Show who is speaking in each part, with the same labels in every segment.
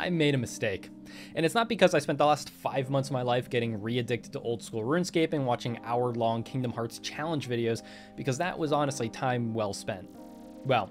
Speaker 1: I made a mistake. And it's not because I spent the last five months of my life getting re-addicted to old school RuneScape and watching hour-long Kingdom Hearts challenge videos, because that was honestly time well spent. Well,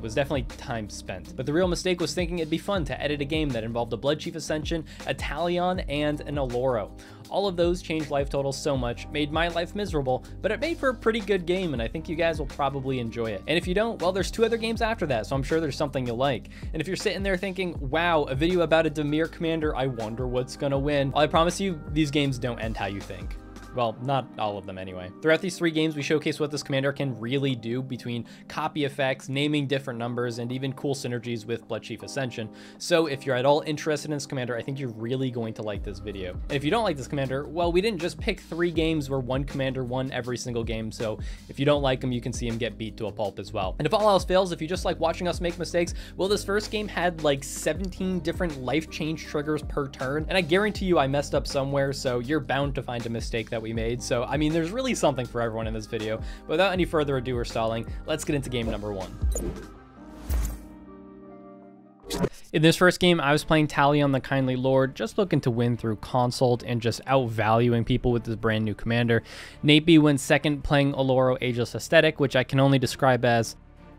Speaker 1: it was definitely time spent. But the real mistake was thinking it'd be fun to edit a game that involved a Bloodchief Ascension, a Talion, and an Oloro. All of those changed life totals so much, made my life miserable, but it made for a pretty good game, and I think you guys will probably enjoy it. And if you don't, well, there's two other games after that, so I'm sure there's something you'll like. And if you're sitting there thinking, wow, a video about a Dimir commander, I wonder what's gonna win, well, I promise you, these games don't end how you think. Well, not all of them anyway. Throughout these three games, we showcase what this commander can really do between copy effects, naming different numbers, and even cool synergies with Bloodchief Ascension. So if you're at all interested in this commander, I think you're really going to like this video. And if you don't like this commander, well, we didn't just pick three games where one commander won every single game, so if you don't like him, you can see him get beat to a pulp as well. And if all else fails, if you just like watching us make mistakes, well, this first game had like 17 different life change triggers per turn, and I guarantee you I messed up somewhere, so you're bound to find a mistake that that we made. So, I mean, there's really something for everyone in this video. But without any further ado or stalling, let's get into game number one. In this first game, I was playing Talion the Kindly Lord, just looking to win through consult and just outvaluing people with this brand new commander. Nate B went second playing Oloro Ageless Ascetic, which I can only describe as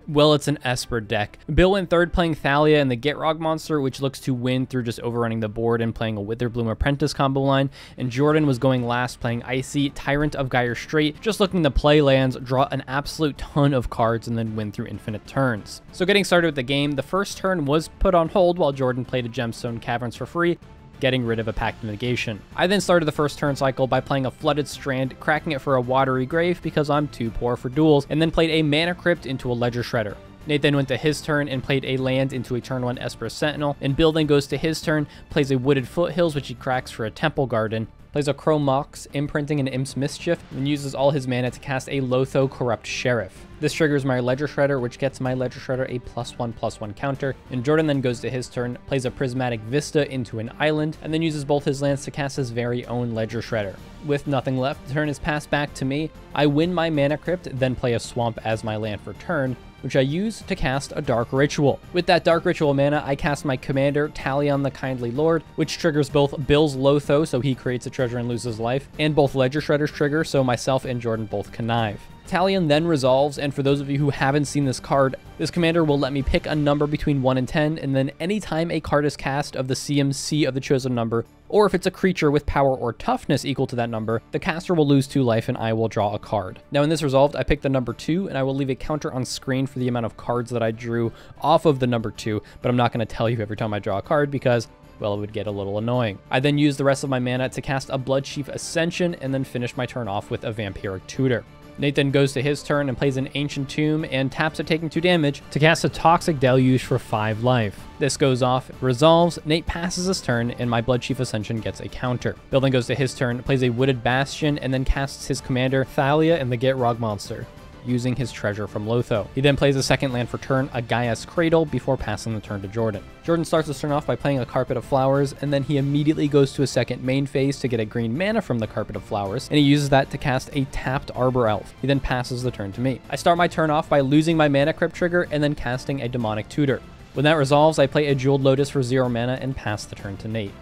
Speaker 1: well, it's an Esper deck. Bill went third playing Thalia and the Gitrog monster, which looks to win through just overrunning the board and playing a Witherbloom Apprentice combo line. And Jordan was going last playing Aesi, Tyrant of Gyre Strait, just looking to play lands, draw an absolute ton of cards, and then win through infinite turns. So getting started with the game, the first turn was put on hold while Jordan played a Gemstone Caverns for free, getting rid of a Pact of Negation. I then started the first turn cycle by playing a Flooded Strand, cracking it for a Watery Grave because I'm too poor for duels, and then played a Mana Crypt into a Ledger Shredder. Nate then went to his turn and played a land into a turn 1 Esper Sentinel, and Bill then goes to his turn, plays a Wooded Foothills which he cracks for a Temple Garden, plays a Chrome Mox, imprinting an Imp's Mischief, and uses all his mana to cast a Lotho Corrupt Sheriff. This triggers my Ledger Shredder, which gets my Ledger Shredder a plus one plus one counter, and Jordan then goes to his turn, plays a Prismatic Vista into an island, and then uses both his lands to cast his very own Ledger Shredder. With nothing left, the turn is passed back to me. I win my Mana Crypt, then play a Swamp as my land for turn, which I use to cast a Dark Ritual. With that Dark Ritual mana, I cast my commander, Talion the Kindly Lord, which triggers both Bill's Lotho, so he creates a treasure and loses life, and both Ledger Shredders trigger, so myself and Jordan both connive. Talion then resolves, and for those of you who haven't seen this card, this commander will let me pick a number between 1 and 10, and then anytime a card is cast of the CMC of the chosen number, or if it's a creature with power or toughness equal to that number, the caster will lose 2 life and I will draw a card. Now in this resolved, I picked the number 2, and I will leave a counter on screen for the amount of cards that I drew off of the number 2, but I'm not going to tell you every time I draw a card because well, it would get a little annoying. I then used the rest of my mana to cast a Bloodchief Ascension and then finish my turn off with a Vampiric Tutor. Nate then goes to his turn and plays an Ancient Tomb and taps it taking 2 damage to cast a Toxic Deluge for 5 life. This goes off, resolves, Nate passes his turn, and my Bloodchief Ascension gets a counter. Bill then goes to his turn, plays a Wooded Bastion, and then casts his commander, Thalia, and the Gitrog monster using his treasure from Lotho. He then plays a second land for turn, a Gaea's Cradle, before passing the turn to Jordan. Jordan starts his turn off by playing a Carpet of Flowers, and then he immediately goes to a second main phase to get a green mana from the Carpet of Flowers, and he uses that to cast a tapped Arbor Elf. He then passes the turn to me. I start my turn off by losing my Mana Crypt trigger and then casting a Demonic Tutor. When that resolves, I play a Jeweled Lotus for 0 mana and pass the turn to Nate.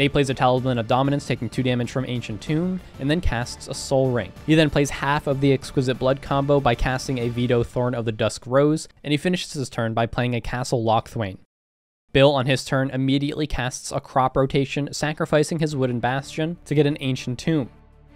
Speaker 1: Nate plays a Talisman of Dominance, taking 2 damage from Ancient Tomb, and then casts a Soul Ring. He then plays half of the Exquisite Blood combo by casting a Vito Thorn of the Dusk Rose, and he finishes his turn by playing a Castle Locthwain. Bill, on his turn, immediately casts a Crop Rotation, sacrificing his Wooded Bastion to get an Ancient Tomb.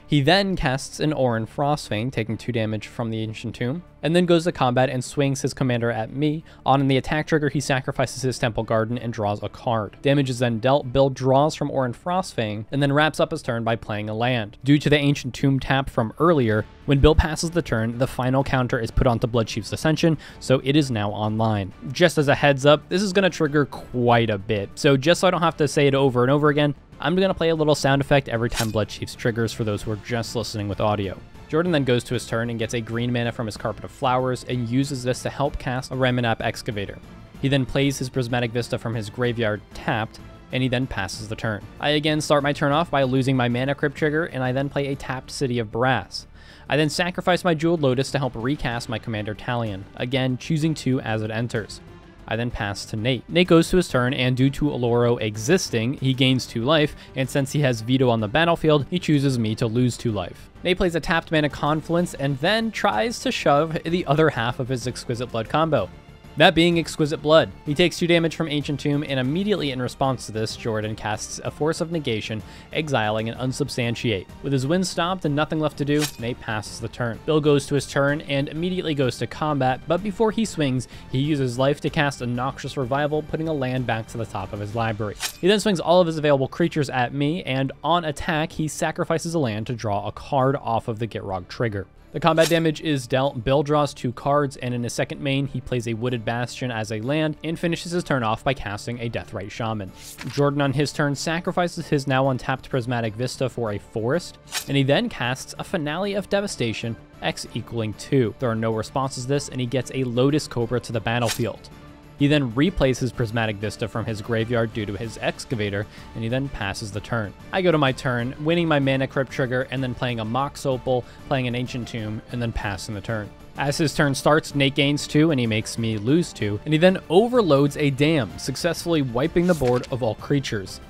Speaker 1: He then casts an Ohran Frostfang, taking 2 damage from the Ancient Tomb, and then goes to combat and swings his commander at me. On the attack trigger, he sacrifices his Temple Garden and draws a card. Damage is then dealt, Bill draws from Ohran Frostfang, and then wraps up his turn by playing a land. Due to the Ancient Tomb tap from earlier, when Bill passes the turn, the final counter is put onto Bloodchief's Ascension, so it is now online. Just as a heads up, this is going to trigger quite a bit, so just so I don't have to say it over and over again, I'm going to play a little sound effect every time Bloodchief's triggers for those who are just listening with audio. Jordan then goes to his turn and gets a green mana from his Carpet of Flowers and uses this to help cast a Ramunap Excavator. He then plays his Prismatic Vista from his graveyard tapped, and he then passes the turn. I again start my turn off by losing my Mana Crypt trigger, and I then play a tapped City of Brass. I then sacrifice my Jeweled Lotus to help recast my Commander Talion, again choosing 2 as it enters. I then pass to Nate. Nate goes to his turn, and due to Oloro existing, he gains 2 life, and since he has Vito on the battlefield, he chooses me to lose 2 life. Nate plays a tapped mana Confluence, and then tries to shove the other half of his Exquisite Blood combo. That being Exquisite Blood. He takes 2 damage from Ancient Tomb, and immediately in response to this, Jordan casts a Force of Negation, exiling an Unsubstantiate. With his wind stopped and nothing left to do, Nate passes the turn. Bill goes to his turn and immediately goes to combat, but before he swings, he uses life to cast a Noxious Revival, putting a land back to the top of his library. He then swings all of his available creatures at me, and on attack, he sacrifices a land to draw a card off of the Gitrog trigger. The combat damage is dealt. Bill draws two cards, and in his second main, he plays a Wooded Bastion as a land and finishes his turn off by casting a Deathrite Shaman. Jordan on his turn sacrifices his now untapped Prismatic Vista for a Forest, and he then casts a Finale of Devastation, X equaling 2. There are no responses to this, and he gets a Lotus Cobra to the battlefield. He then replays his Prismatic Vista from his graveyard due to his Excavator, and he then passes the turn. I go to my turn, winning my Mana Crypt trigger, and then playing a Mox Opal, playing an Ancient Tomb, and then passing the turn. As his turn starts, Nate gains 2 and he makes me lose 2, and he then overloads a Damn, successfully wiping the board of all creatures.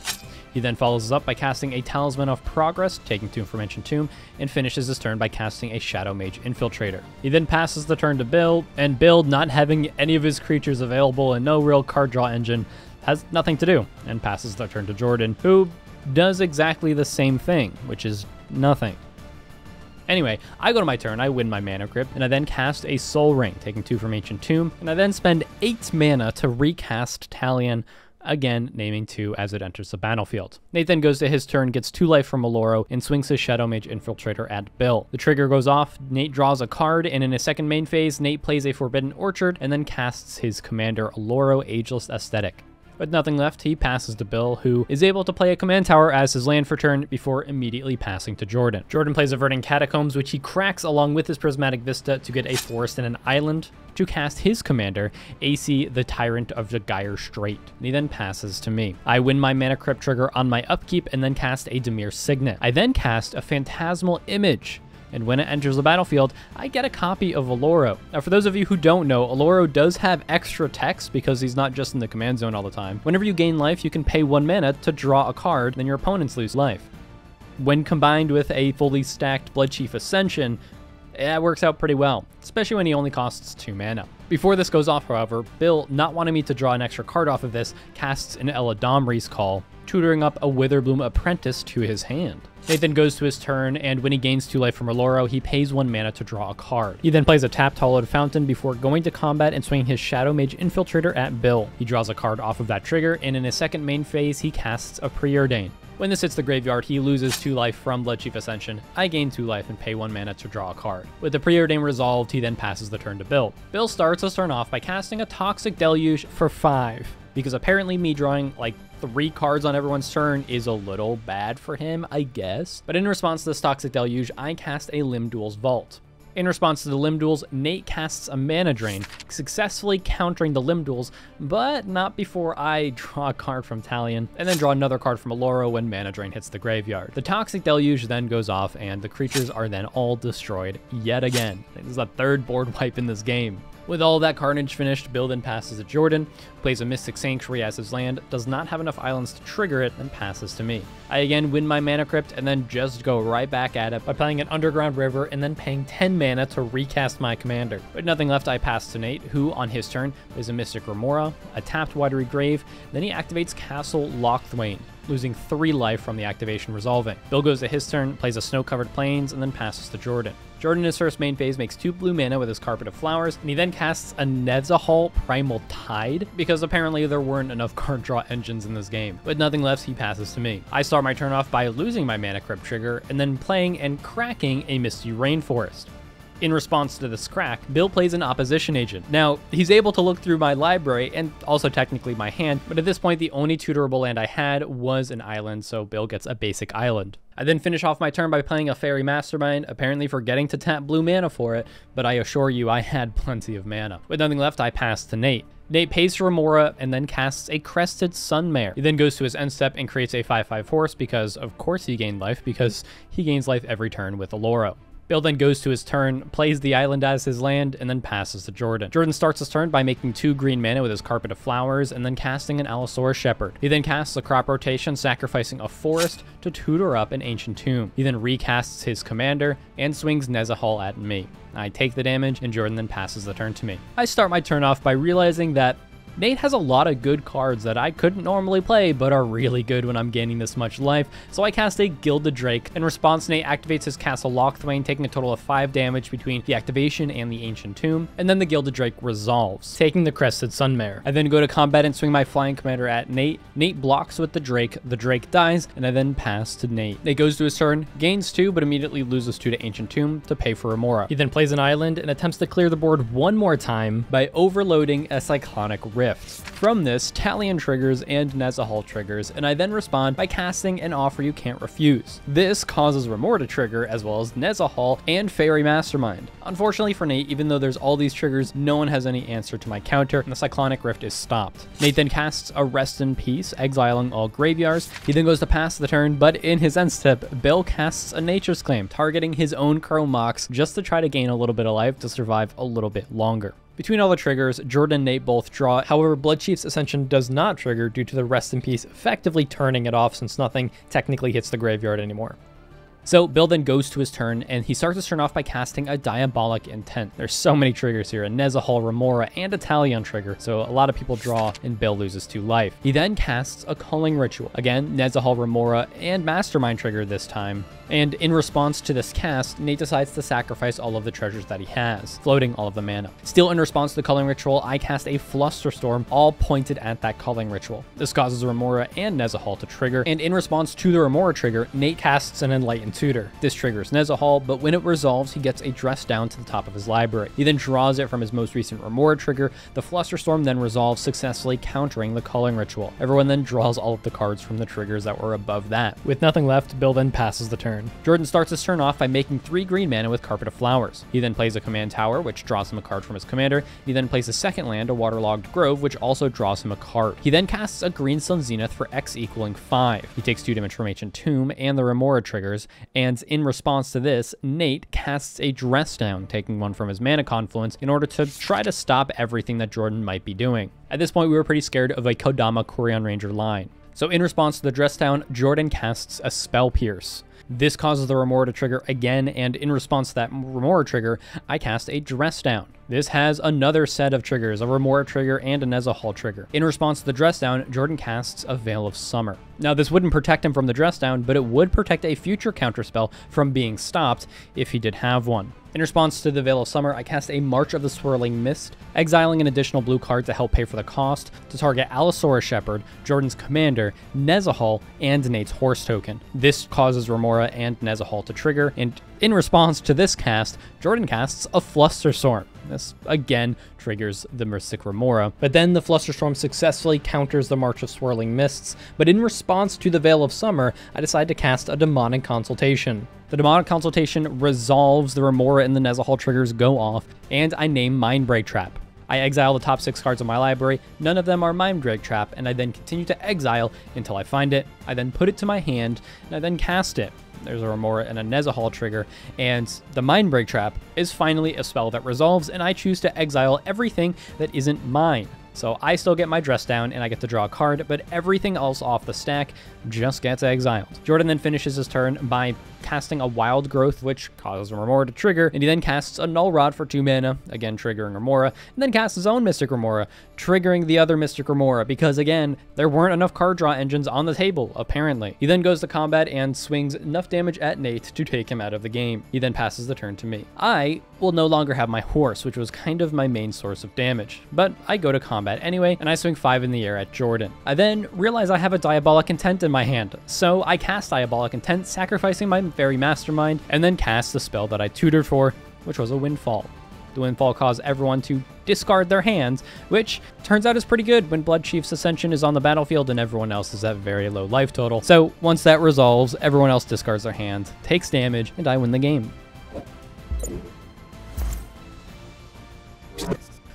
Speaker 1: He then follows up by casting a Talisman of Progress, taking two from Ancient Tomb, and finishes his turn by casting a Shadow Mage Infiltrator. He then passes the turn to Bill, and Bill, not having any of his creatures available and no real card draw engine, has nothing to do, and passes the turn to Jordan, who does exactly the same thing, which is nothing. Anyway, I go to my turn, I win my mana crypt, and I then cast a Soul Ring, taking two from Ancient Tomb, and I then spend 8 mana to recast Talion again naming 2 as it enters the battlefield. Nate then goes to his turn, gets 2 life from Oloro, and swings his Shadow Mage Infiltrator at Bill. The trigger goes off, Nate draws a card, and in his second main phase, Nate plays a Forbidden Orchard, and then casts his commander Oloro Ageless Ascetic. With nothing left, he passes to Bill, who is able to play a command tower as his land for turn before immediately passing to Jordan. Jordan plays a Verdant Catacombs, which he cracks along with his Prismatic Vista to get a forest and an island to cast his commander, Aesi the Tyrant of the Gyre Strait. He then passes to me. I win my Mana Crypt trigger on my upkeep and then cast a Dimir Signet. I then cast a Phantasmal Image, and when it enters the battlefield, I get a copy of Oloro. Now, for those of you who don't know, Oloro does have extra text because he's not just in the command zone all the time. Whenever you gain life, you can pay one mana to draw a card, then your opponents lose life. When combined with a fully stacked Bloodchief Ascension, eh, that works out pretty well, especially when he only costs 2 mana. Before this goes off, however, Bill, not wanting me to draw an extra card off of this, casts an Eladamri's Call, tutoring up a Witherbloom Apprentice to his hand. Nathan goes to his turn, and when he gains 2 life from Oloro, he pays 1 mana to draw a card. He then plays a tapped Hallowed Fountain before going to combat and swinging his Shadow Mage Infiltrator at Bill. He draws a card off of that trigger, and in his second main phase, he casts a Preordain. When this hits the graveyard, he loses 2 life from Bloodchief Ascension. I gain 2 life and pay 1 mana to draw a card. With the Preordain resolved, he then passes the turn to Bill. Bill starts his turn off by casting a Toxic Deluge for 5, because apparently me drawing like three cards on everyone's turn is a little bad for him, I guess. But in response to this Toxic Deluge, I cast a Lim-Dûl's Vault. In response to the Lim-Dûls, Nate casts a Mana Drain, successfully countering the Lim-Dûls, but not before I draw a card from Talion, and then draw another card from Oloro when Mana Drain hits the graveyard. The Toxic Deluge then goes off, and the creatures are then all destroyed yet again. This is the third board wipe in this game. With all that carnage finished, Bill then passes to Jordan, plays a Mystic Sanctuary as his land, does not have enough islands to trigger it, and passes to me. I again win my Mana Crypt and then just go right back at it by playing an Underground River and then paying 10 mana to recast my commander. With nothing left, I pass to Nate, who, on his turn, plays a Mystic Remora, a tapped Watery Grave, then he activates Castle Locthwain losing 3 life from the activation resolving. Bill goes to his turn, plays a snow-covered plains, and then passes to Jordan. Jordan in his first main phase makes 2 blue mana with his Carpet of Flowers, and he then casts a Nezahal Primal Tide, because apparently there weren't enough card draw engines in this game. With nothing left, he passes to me. I start my turn off by losing my Mana Crypt trigger, and then playing and cracking a Misty Rainforest. In response to this crack, Bill plays an opposition agent. Now, he's able to look through my library and also technically my hand, but at this point the only tutorable land I had was an island, so Bill gets a basic island. I then finish off my turn by playing a Fairy Mastermind, apparently forgetting to tap blue mana for it, but I assure you I had plenty of mana. With nothing left, I pass to Nate. Nate pays for Remora and then casts a Crested Sunmare. He then goes to his end step and creates a 5-5 horse because of course he gained life because he gains life every turn with Oloro. Bill then goes to his turn, plays the island as his land, and then passes to Jordan. Jordan starts his turn by making two green mana with his Carpet of Flowers, and then casting an Allosaurus Shepherd. He then casts a crop rotation, sacrificing a forest to tutor up an Ancient Tomb. He then recasts his commander and swings Nezahal at me. I take the damage, and Jordan then passes the turn to me. I start my turn off by realizing that Nate has a lot of good cards that I couldn't normally play, but are really good when I'm gaining this much life, so I cast a Gilded Drake. In response, Nate activates his Castle Locthwain, taking a total of 5 damage between the activation and the Ancient Tomb, and then the Gilded Drake resolves, taking the Crested Sunmare. I then go to combat and swing my Flying Commander at Nate. Nate blocks with the Drake, the Drake dies, and I then pass to Nate. Nate goes to his turn, gains 2, but immediately loses 2 to Ancient Tomb to pay for Remora. He then plays an island and attempts to clear the board one more time by overloading a Cyclonic Rift. From this, Talion triggers and Nezahal triggers, and I then respond by casting an offer you can't refuse. This causes Remora to trigger, as well as Nezahal and Fairy Mastermind. Unfortunately for Nate, even though there's all these triggers, no one has any answer to my counter, and the Cyclonic Rift is stopped. Nate then casts a Rest in Peace, exiling all graveyards. He then goes to pass the turn, but in his end step, Bill casts a Nature's Claim, targeting his own Chrome Mox just to try to gain a little bit of life to survive a little bit longer. Between all the triggers, Jordan and Nate both draw. However, Bloodchief's Ascension does not trigger due to the Rest in Peace effectively turning it off since nothing technically hits the graveyard anymore. So Bill then goes to his turn, and he starts his turn off by casting a Diabolic Intent. There's so many triggers here, a Nezahal, Remora, and a Talion trigger, so a lot of people draw, and Bill loses 2 life. He then casts a Culling Ritual. Again, Nezahal, Remora, and Mastermind trigger this time. And in response to this cast, Nate decides to sacrifice all of the treasures that he has, floating all of the mana. Still in response to the Culling Ritual, I cast a Flusterstorm, all pointed at that Culling Ritual. This causes Remora and Nezahal to trigger, and in response to the Remora trigger, Nate casts an Enlightened Tutor. This triggers Nezahal, but when it resolves, he gets a Dress Down to the top of his library. He then draws it from his most recent Remora trigger. The Flusterstorm then resolves, successfully countering the Culling Ritual. Everyone then draws all of the cards from the triggers that were above that. With nothing left, Bill then passes the turn. Jordan starts his turn off by making three green mana with Carpet of Flowers. He then plays a Command Tower, which draws him a card from his commander. He then plays a second land, a Waterlogged Grove, which also draws him a card. He then casts a Green Sun Zenith for X equaling 5. He takes 2 damage from Ancient Tomb and the Remora triggers, and in response to this, Nate casts a Dress Down, taking one from his Mana Confluence in order to try to stop everything that Jordan might be doing. At this point, we were pretty scared of a Kodama Quirion Ranger line. So in response to the Dress Down, Jordan casts a Spell Pierce. This causes the Remora to trigger again, and in response to that Remora trigger, I cast a Dress Down. This has another set of triggers, a Remora trigger and a Nezahal trigger. In response to the Dress Down, Jordan casts a Veil of Summer. Now, this wouldn't protect him from the Dress Down, but it would protect a future counterspell from being stopped if he did have one. In response to the Veil of Summer, I cast a March of the Swirling Mist, exiling an additional blue card to help pay for the cost to target Allosaurus Shepherd, Jordan's commander, Nezahal, and Nate's horse token. This causes Remora and Nezahal to trigger, and in response to this cast, Jordan casts a Flusterstorm. This, again, triggers the Mystic Remora. But then the Flusterstorm successfully counters the March of Swirling Mists, but in response to the Veil of Summer, I decide to cast a Demonic Consultation. The Demonic Consultation resolves the Remora and the Nezahal triggers go off, and I name Mindbreak Trap. I exile the top six cards of my library, none of them are Mindbreak Trap, and I then continue to exile until I find it. I then put it to my hand, and I then cast it. There's a Remora and a Nezahal trigger, and the Mindbreak Trap is finally a spell that resolves, and I choose to exile everything that isn't mine. So I still get my dress down and I get to draw a card, but everything else off the stack just gets exiled. Jordan then finishes his turn by casting a Wild Growth, which causes Remora to trigger, and he then casts a Null Rod for 2 mana, again triggering Remora, and then casts his own Mystic Remora, triggering the other Mystic Remora, because again, there weren't enough card draw engines on the table, apparently. He then goes to combat and swings enough damage at Nate to take him out of the game. He then passes the turn to me. I will no longer have my horse, which was kind of my main source of damage, but I go to combat anyway, and I swing 5 in the air at Jordan. I then realize I have a Diabolic Intent in my hand, so I cast Diabolic Intent, sacrificing my Fairy Mastermind, and then cast the spell that I tutored for, which was a Windfall. The Windfall caused everyone to discard their hands, which turns out is pretty good when Bloodchief's Ascension is on the battlefield and everyone else is at very low life total. So once that resolves, everyone else discards their hands, takes damage, and I win the game.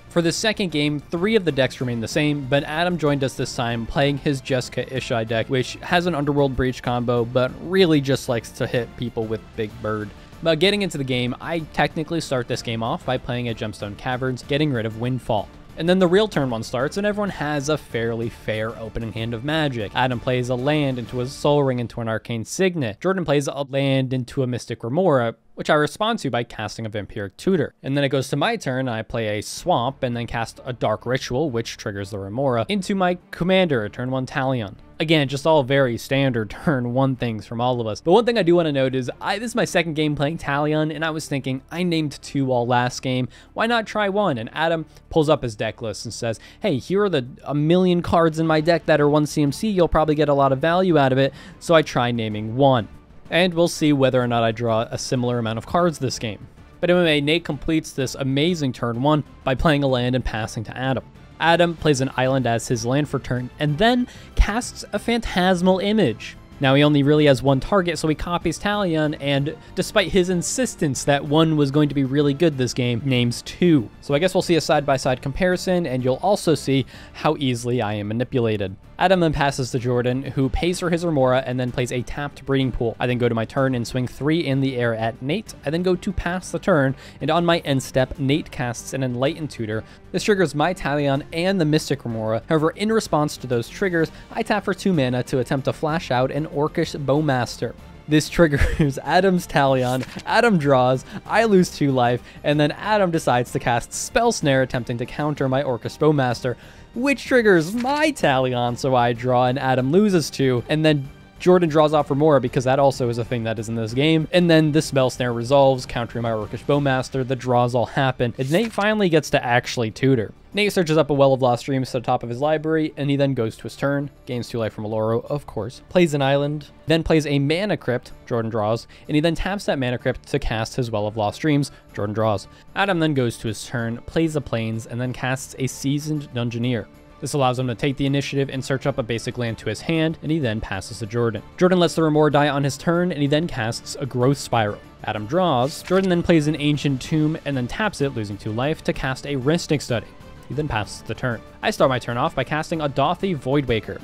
Speaker 1: For the second game, three of the decks remain the same, but Adam joined us this time playing his Jeska Ishai deck, which has an Underworld Breach combo, but really just likes to hit people with Big Bird. But getting into the game, I technically start this game off by playing a Gemstone Caverns, getting rid of Windfall. And then the real turn one starts, and everyone has a fairly fair opening hand of magic. Adam plays a land into a soul Ring into an Arcane Signet. Jordan plays a land into a Mystic Remora, which I respond to by casting a Vampiric Tutor. And then it goes to my turn, I play a Swamp, and then cast a Dark Ritual, which triggers the Remora, into my Commander, turn 1 Talion. Again, just all very standard turn one things from all of us. But one thing I do want to note is I this is my second game playing Talion, and I was thinking, I named two all last game. Why not try one? And Adam pulls up his deck list and says, hey, here are the a million cards in my deck that are one CMC. You'll probably get a lot of value out of it. So I try naming one. And we'll see whether or not I draw a similar amount of cards this game. But anyway, Nate completes this amazing turn one by playing a land and passing to Adam. Adam plays an island as his land for turn, and then casts a phantasmal image. Now he only really has one target, so he copies Talion, and despite his insistence that one was going to be really good this game, names two. So I guess we'll see a side-by-side -side comparison, and you'll also see how easily I am manipulated. Adam then passes to Jordan, who pays for his Remora and then plays a tapped Breeding Pool. I then go to my turn and swing three in the air at Nate. I then go to pass the turn, and on my end step, Nate casts an Enlightened Tutor. This triggers my Talion and the Mystic Remora. However, in response to those triggers, I tap for two mana to attempt to flash out an Orcish Bowmaster. This triggers Adam's Talion, Adam draws, I lose 2 life, and then Adam decides to cast Spell Snare attempting to counter my Orcish Bowmaster which triggers my Talion, so I draw and Adam loses two, and then Jordan draws off Remora because that also is a thing that is in this game. And then the spell snare resolves, countering my Orcish Bowmaster, the draws all happen, and Nate finally gets to actually tutor. Nate searches up a Well of Lost Dreams to the top of his library, and he then goes to his turn, gains 2 life from Oloro, of course, plays an island, then plays a Mana Crypt, Jordan draws, and he then taps that Mana Crypt to cast his Well of Lost Dreams, Jordan draws. Adam then goes to his turn, plays the Plains, and then casts a Seasoned Dungeoneer. This allows him to take the initiative and search up a basic land to his hand, and he then passes to Jordan. Jordan lets the Remora die on his turn, and he then casts a Growth Spiral. Adam draws, Jordan then plays an Ancient Tomb and then taps it, losing 2 life, to cast a Rhystic Study. He then passes the turn. I start my turn off by casting a Dauthi Voidwaker.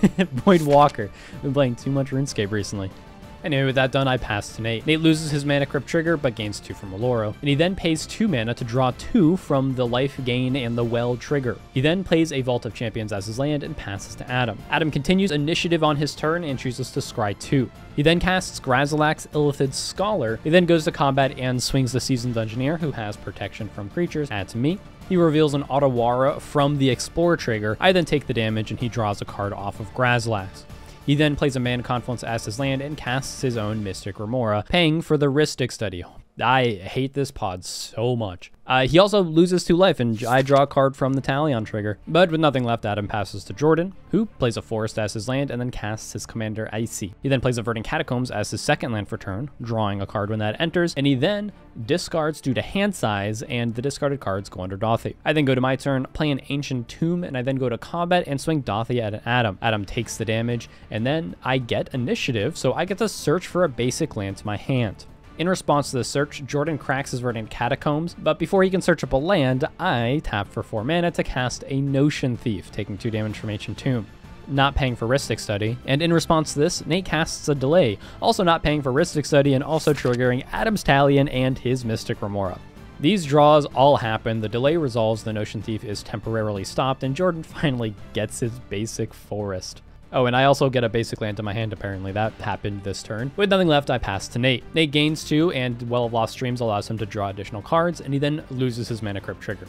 Speaker 1: Voidwalker. Been playing too much RuneScape recently. Anyway, with that done, I pass to Nate. Nate loses his mana crypt trigger, but gains 2 from Oloro, and he then pays 2 mana to draw 2 from the life gain and the well trigger. He then plays a Vault of Champions as his land and passes to Adam. Adam continues initiative on his turn and chooses to scry 2. He then casts Grazilaxx Illithid Scholar. He then goes to combat and swings the Seasoned Dungeoneer, who has protection from creatures, at me. He reveals an Otawara from the Explorer trigger. I then take the damage and he draws a card off of Grazilaxx. He then plays a Mana Confluence as his land and casts his own Mystic Remora, paying for the Rhystic Study. I hate this pod so much. Uh, he also loses two life, and I draw a card from the Talion trigger. But with nothing left, Adam passes to Jordan, who plays a forest as his land and then casts his commander Aesi. He then plays a Verdant Catacombs as his second land for turn, drawing a card when that enters, and he then discards due to hand size, and the discarded cards go under Dauthi. I then go to my turn, play an Ancient Tomb, and I then go to combat and swing Dauthi at Adam. Adam takes the damage, and then I get initiative, so I get to search for a basic land to my hand. In response to the search, Jordan cracks his verdant catacombs, but before he can search up a land, I tap for 4 mana to cast a Notion Thief, taking 2 damage from Ancient Tomb not paying for Rhystic Study, and in response to this, Nate casts a delay, also not paying for Rhystic Study and also triggering Adam's Talion and his Mystic Remora. These draws all happen, the delay resolves, the Notion Thief is temporarily stopped, and Jordan finally gets his basic forest. Oh, and I also get a basic land to my hand, apparently. That happened this turn. With nothing left, I pass to Nate. Nate gains two, and Well of Lost Dreams allows him to draw additional cards, and he then loses his Mana Crypt trigger.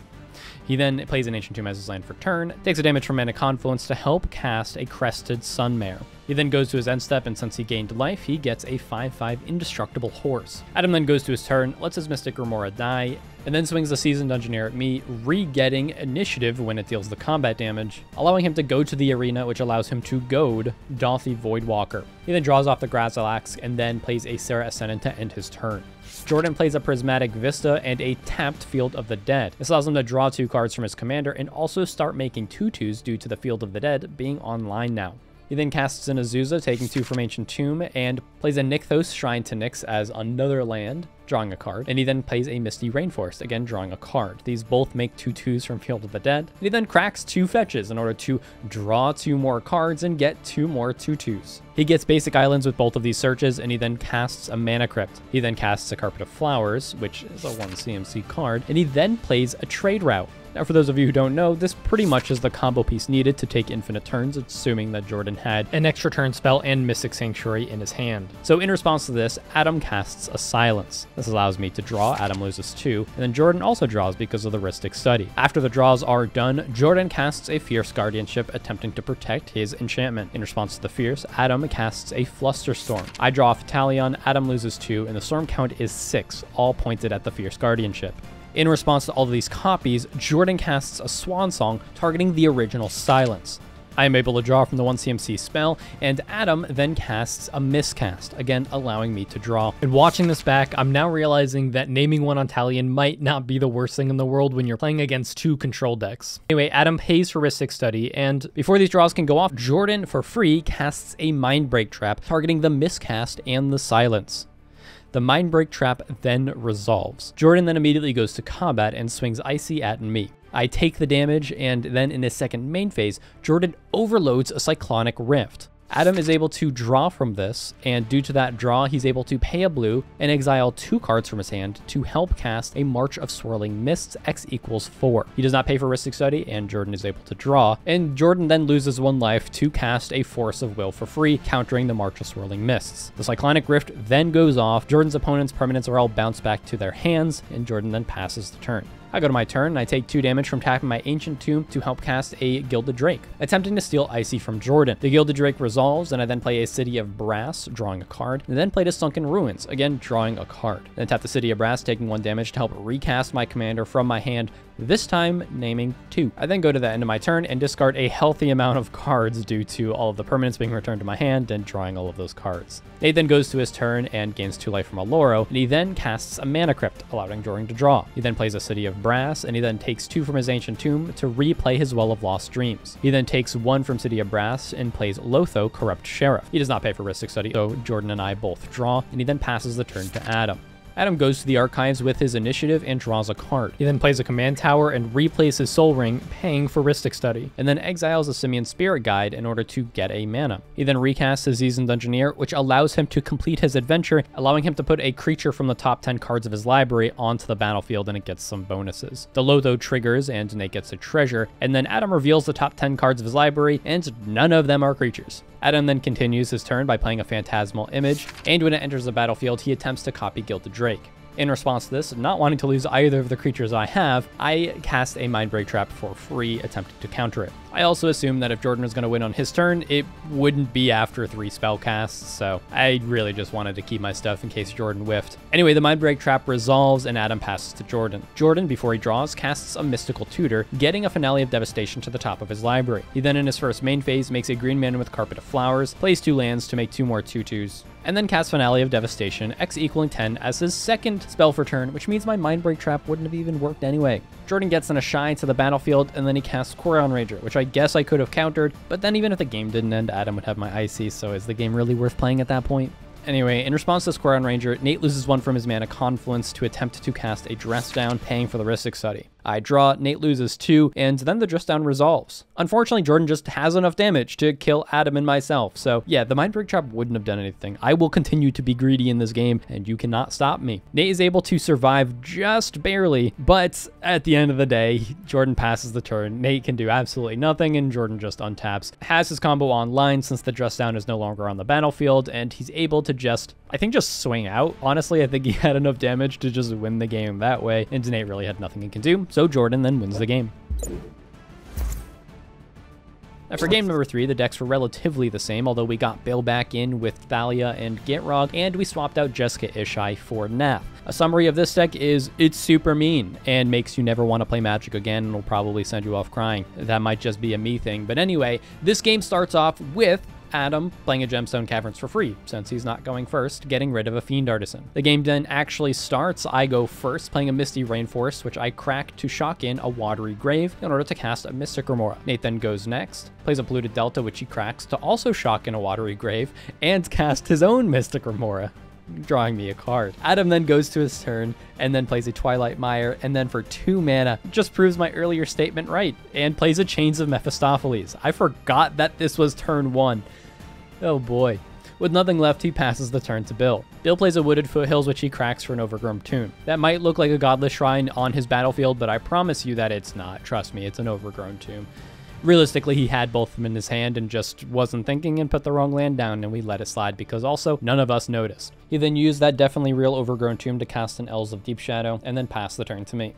Speaker 1: He then plays an Ancient Tomb as his land for turn, takes a damage from Mana Confluence to help cast a Crested Sunmare. He then goes to his end step, and since he gained life, he gets a 5-5 Indestructible Horse. Adam then goes to his turn, lets his Mystic Remora die, and then swings the Seasoned Dungeoneer at me, re-getting initiative when it deals the combat damage, allowing him to go to the arena, which allows him to goad Dauthi Voidwalker. He then draws off the Grazilaxx and then plays a Serra Ascendant to end his turn. Jordan plays a Prismatic Vista and a tapped Field of the Dead. This allows him to draw two cards from his commander and also start making tutus due to the Field of the Dead being online now. He then casts an Azusa, taking two from Ancient Tomb, and plays a Nykthos Shrine to Nyx as another land. drawing a card, and he then plays a Misty Rainforest, again drawing a card. These both make two twos from Field of the Dead, and he then cracks two fetches in order to draw two more cards and get two more two twos. He gets basic islands with both of these searches, and he then casts a Mana Crypt. He then casts a Carpet of Flowers, which is a 1 CMC card, and he then plays a Trade Route. Now, for those of you who don't know, this pretty much is the combo piece needed to take infinite turns, assuming that Jordan had an extra turn spell and Mystic Sanctuary in his hand. So in response to this, Adam casts a Silence. This allows me to draw, Adam loses two, and then Jordan also draws because of the Rhystic Study. After the draws are done, Jordan casts a Fierce Guardianship attempting to protect his enchantment. In response to the Fierce, Adam casts a Flusterstorm. I draw a Talion, Adam loses two, and the storm count is six, all pointed at the Fierce Guardianship. In response to all of these copies, Jordan casts a Swan Song targeting the original Silence. I am able to draw from the 1CMC spell, and Adam then casts a miscast, again allowing me to draw. And watching this back, I'm now realizing that naming one on Talion might not be the worst thing in the world when you're playing against two control decks. Anyway, Adam pays for Rhystic Study, and before these draws can go off, Jordan, for free, casts a Mindbreak Trap, targeting the miscast and the Silence. The Mindbreak trap then resolves. Jordan then immediately goes to combat and swings Aesi at me. I take the damage, and then in his second main phase, Jordan overloads a Cyclonic Rift. Adam is able to draw from this, and due to that draw, he's able to pay a blue and exile two cards from his hand to help cast a March of Swirling Mists X equals 4. He does not pay for Rhystic Study, and Jordan is able to draw, and Jordan then loses one life to cast a Force of Will for free, countering the March of Swirling Mists. The Cyclonic Rift then goes off, Jordan's opponent's permanents are all bounced back to their hands, and Jordan then passes the turn. I go to my turn and I take 2 damage from tapping my Ancient Tomb to help cast a Gilded Drake, attempting to steal Aesi from Jordan. The Gilded Drake resolves and I then play a City of Brass, drawing a card, and then play to Sunken Ruins, again drawing a card. Then tap the City of Brass, taking 1 damage to help recast my commander from my hand, this time naming 2. I then go to the end of my turn and discard a healthy amount of cards due to all of the permanents being returned to my hand and drawing all of those cards. Nate then goes to his turn and gains 2 life from Oloro, and he then casts a Mana Crypt, allowing Jordan to draw. He then plays a City of Brass, and he then takes two from his Ancient Tomb to replay his Well of Lost Dreams. He then takes one from City of Brass and plays Lotho, Corrupt Sheriff. He does not pay for Rhystic Study, so Jordan and I both draw, and he then passes the turn to Adam. Adam goes to the archives with his initiative and draws a card. He then plays a command tower and replays his soul ring, paying for Rhystic Study, and then exiles a Simian Spirit Guide in order to get a mana. He then recasts his Seasoned Dungeoneer, which allows him to complete his adventure, allowing him to put a creature from the top 10 cards of his library onto the battlefield and it gets some bonuses. The Lotho triggers and Nate gets a treasure, and then Adam reveals the top 10 cards of his library, and none of them are creatures. Adam then continues his turn by playing a Phantasmal Image, and when it enters the battlefield, he attempts to copy Gilded Drake. In response to this, not wanting to lose either of the creatures I have, I cast a Mindbreak Trap for free, attempting to counter it. I also assumed that if Jordan was going to win on his turn, it wouldn't be after three spell casts, so I really just wanted to keep my stuff in case Jordan whiffed. Anyway, the Mindbreak Trap resolves and Adam passes to Jordan. Jordan, before he draws, casts a Mystical Tutor, getting a Finale of Devastation to the top of his library. He then in his first main phase makes a green mana with Carpet of Flowers, plays two lands to make two more 2-2s, and then cast Finale of Devastation, X equaling 10, as his second spell for turn, which means my Mindbreak Trap wouldn't have even worked anyway. Jordan gets an Ashaya to the battlefield, and then he casts Quirion Ranger, which I guess I could have countered, but then even if the game didn't end, Adam would have my Aesi, so is the game really worth playing at that point? Anyway, in response to Quirion Ranger, Nate loses one from his mana Confluence to attempt to cast a Dress Down, paying for the Rhystic Study. I draw, Nate loses two, and then the Dress Down resolves. Unfortunately, Jordan just has enough damage to kill Adam and myself, so yeah, the Mindbreak Trap wouldn't have done anything. I will continue to be greedy in this game, and you cannot stop me. Nate is able to survive just barely, but at the end of the day, Jordan passes the turn. Nate can do absolutely nothing, and Jordan just untaps. Has his combo online since the Dress Down is no longer on the battlefield, and he's able to just, I think, just swing out. Honestly, I think he had enough damage to just win the game that way, and Nate really had nothing he can do so Jordan then wins the game. Now for game number three, the decks were relatively the same, although we got Bill back in with Thalia and Gitrog, and we swapped out Jeska Ishai for Nath. A summary of this deck is it's super mean and makes you never want to play Magic again and will probably send you off crying. That might just be a me thing, but anyway, this game starts off with Adam playing a Gemstone Caverns for free, since he's not going first, getting rid of a Fiend Artisan. The game then actually starts, I go first, playing a Misty Rainforest, which I crack to shock in a Watery Grave in order to cast a Mystic Remora. Nate then goes next, plays a Polluted Delta, which he cracks to also shock in a Watery Grave, and cast his own Mystic Remora. drawing me a card. Adam then goes to his turn and then plays a Twilight Mire, and then for two mana, just proves my earlier statement right, and plays a Chains of Mephistopheles. I forgot that this was turn one. Oh boy. With nothing left, he passes the turn to Bill. Bill plays a Wooded Foothills, which he cracks for an Overgrown Tomb. That might look like a Godless Shrine on his battlefield, but I promise you that it's not. Trust me, it's an Overgrown Tomb. Realistically, he had both of them in his hand and just wasn't thinking and put the wrong land down, and we let it slide because also none of us noticed. He then used that definitely real Overgrown Tomb to cast an Elves of Deep Shadow, and then passed the turn to me.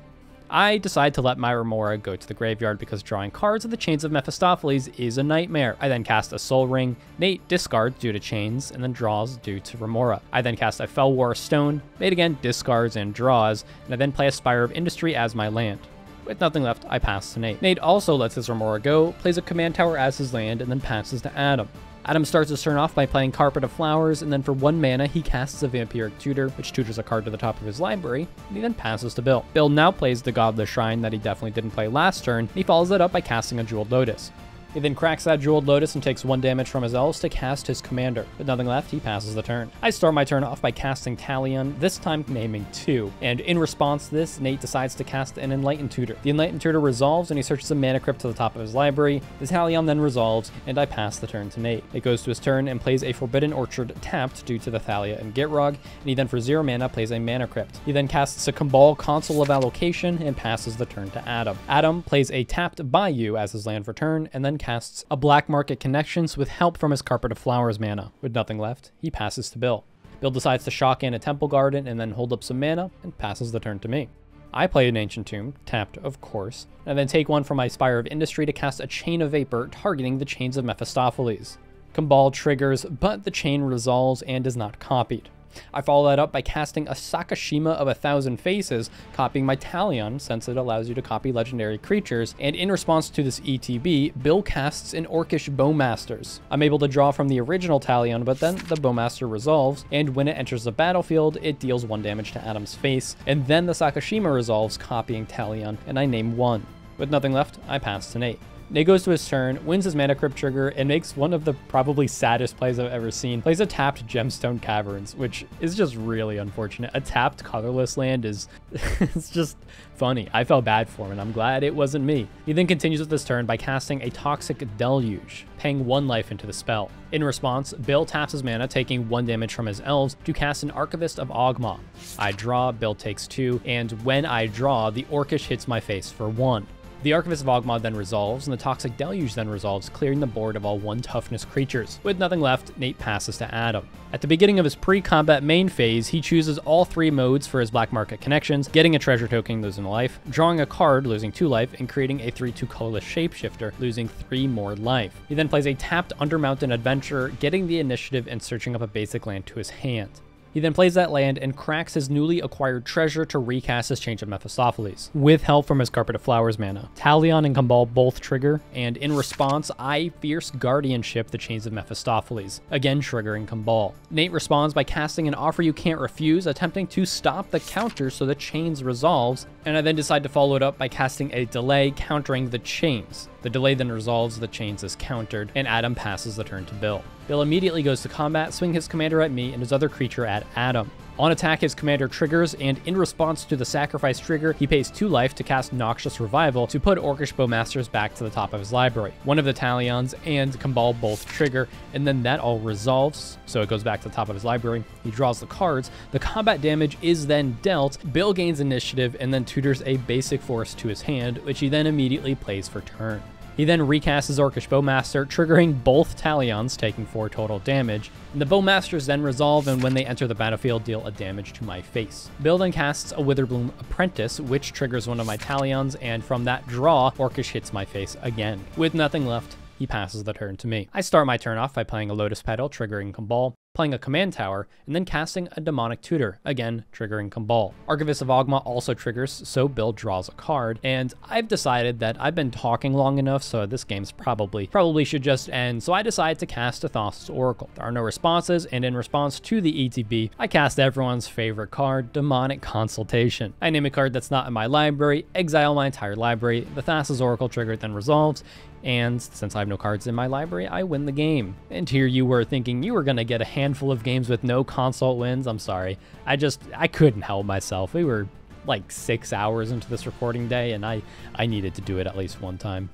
Speaker 1: I decide to let my Remora go to the graveyard because drawing cards of the Chains of Mephistopheles is a nightmare. I then cast a Soul Ring, Nate discards due to Chains, and then draws due to Remora. I then cast a Felwar Stone, Nate again discards and draws, and I then play a Spire of Industry as my land. With nothing left, I pass to Nate. Nate also lets his Remora go, plays a Command Tower as his land, and then passes to Adam. Adam starts his turn off by playing Carpet of Flowers, and then for one mana, he casts a Vampiric Tutor, which tutors a card to the top of his library, and he then passes to Bill. Bill now plays the Godless Shrine that he definitely didn't play last turn, and he follows it up by casting a Jeweled Lotus. He then cracks that Jeweled Lotus and takes one damage from his elves to cast his commander. With nothing left, he passes the turn. I start my turn off by casting Talion, this time naming two. And in response to this, Nate decides to cast an Enlightened Tutor. The Enlightened Tutor resolves and he searches a mana crypt to the top of his library. The Talion then resolves and I pass the turn to Nate. It goes to his turn and plays a Forbidden Orchard tapped due to the Thalia and Gitrog, and he then for zero mana plays a Mana Crypt. He then casts a Cabal Console of Allocation and passes the turn to Adam. Adam plays a tapped Bayou as his land for turn and then casts a Black Market Connections with help from his Carpet of Flowers mana. With nothing left, he passes to Bill. Bill decides to shock in a Temple Garden and then hold up some mana and passes the turn to me. I play an Ancient Tomb, tapped of course, and then take one from my Spire of Industry to cast a Chain of Vapor targeting the Chains of Mephistopheles. Cabal triggers, but the chain resolves and is not copied. I follow that up by casting a Sakashima of a Thousand Faces, copying my Talion since it allows you to copy legendary creatures, and in response to this ETB, Bill casts an Orcish Bowmasters. I'm able to draw from the original Talion, but then the Bowmaster resolves, and when it enters the battlefield, it deals one damage to Adam's face, and then the Sakashima resolves, copying Talion, and I name one. With nothing left, I pass to Nate. Nate goes to his turn, wins his Mana Crypt trigger, and makes one of the probably saddest plays I've ever seen. Plays a tapped Gemstone Caverns, which is just really unfortunate. A tapped colorless land is it's just funny. I felt bad for him, and I'm glad it wasn't me. He then continues with his turn by casting a Toxic Deluge, paying one life into the spell. In response, Bill taps his mana, taking one damage from his elves, to cast an Archivist of Oghma. I draw, Bill takes two, and when I draw, the Orcish hits my face for one. The Archivist of Oghma then resolves, and the Toxic Deluge then resolves, clearing the board of all one toughness creatures. With nothing left, Nate passes to Adam. At the beginning of his pre-combat main phase, he chooses all three modes for his Black Market connections, getting a treasure token, losing life, drawing a card, losing two life, and creating a 3-2 colorless shapeshifter, losing three more life. He then plays a tapped Undermountain Adventure, getting the initiative and searching up a basic land to his hand. He then plays that land and cracks his newly acquired treasure to recast his Chains of Mephistopheles, with help from his Carpet of Flowers mana. Talion and Cabal both trigger, and in response, I Fierce Guardianship the Chains of Mephistopheles, again triggering Cabal. Nate responds by casting an Offer You Can't Refuse, attempting to stop the counter so the Chains resolves, and I then decide to follow it up by casting a Delay countering the Chains. The delay then resolves, the chains is countered, and Adam passes the turn to Bill. Bill immediately goes to combat, swing his commander at me and his other creature at Adam. On attack, his commander triggers, and in response to the sacrifice trigger, he pays 2 life to cast Noxious Revival to put Orcish Bowmasters back to the top of his library. One of the Talions and Cabal both trigger, and then that all resolves, so it goes back to the top of his library. He draws the cards, the combat damage is then dealt, Bill gains initiative, and then tutors a basic force to his hand, which he then immediately plays for turn. He then recasts his Orcish Bowmaster, triggering both Talions, taking 4 total damage. And the Bowmasters then resolve, and when they enter the battlefield, deal a damage to my face. Bill then casts a Witherbloom Apprentice, which triggers one of my Talions, and from that draw, Orcish hits my face again. With nothing left, he passes the turn to me. I start my turn off by playing a Lotus Petal, triggering Cabal, playing a command tower, and then casting a demonic tutor, again triggering Cabal. Archivist of Oghma also triggers, so Bill draws a card, and I've decided that I've been talking long enough, so this game's probably probably should just end, so I decide to cast a Thassa's Oracle. There are no responses, and in response to the ETB, I cast everyone's favorite card, Demonic Consultation. I name a card that's not in my library, exile my entire library, the Thassa's Oracle trigger then resolves, And since I have no cards in my library, I win the game. And here you were thinking you were to get a handful of games with no consult wins. I'm sorry. I just, I couldn't help myself. We were like six hours into this recording day, and I, I needed to do it at least one time.